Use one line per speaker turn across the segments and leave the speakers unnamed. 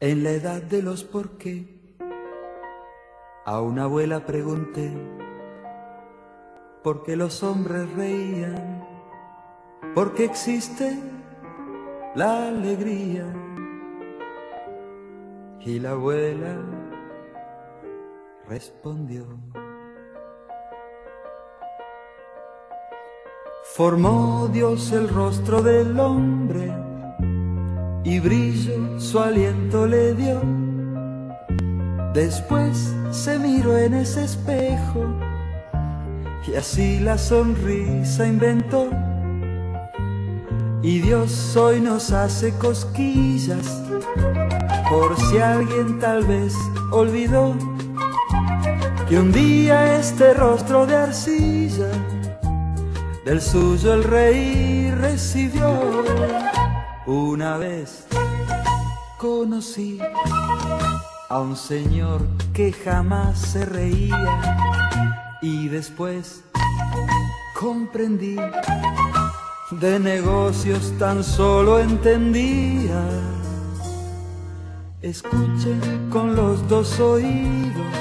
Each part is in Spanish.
En la edad de los por qué, a una abuela pregunté por qué los hombres reían, por qué existe la alegría. Y la abuela respondió. Formó Dios el rostro del hombre y brillo su aliento le dio. Después se miró en ese espejo y así la sonrisa inventó. Y Dios hoy nos hace cosquillas por si alguien tal vez olvidó que un día este rostro de arcilla del suyo el rey recibió. Una vez conocí a un señor que jamás se reía y después comprendí de negocios tan solo entendía. Escuchen con los dos oídos,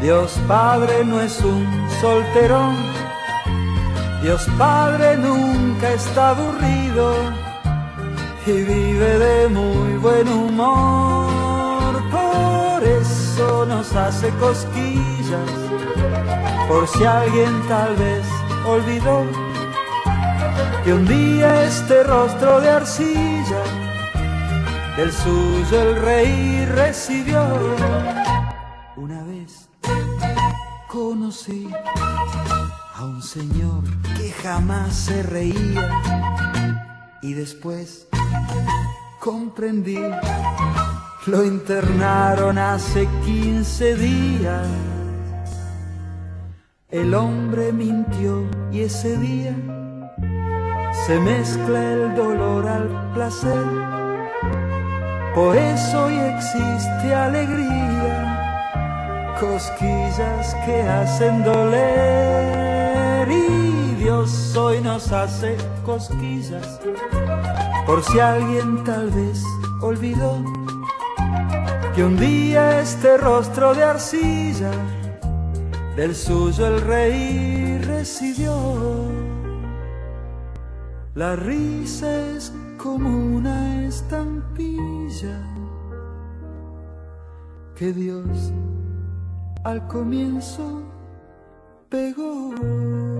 Dios Padre no es un solterón, Dios Padre nunca está aburrido y vive de muy buen humor. Por eso nos hace cosquillas, por si alguien tal vez olvidó que un día este rostro de arcilla del suyo el rey recibió. Una vez conocí a un señor que jamás se reía y después comprendí, lo internaron hace 15 días. El hombre mintió y ese día se mezcla el dolor al placer. Por eso hoy existe alegría, cosquillas que hacen doler Hoy nos hace cosquillas por si alguien tal vez olvidó que un día este rostro de arcilla del suyo el rey recibió. La risa es como una estampilla que Dios al comienzo pegó.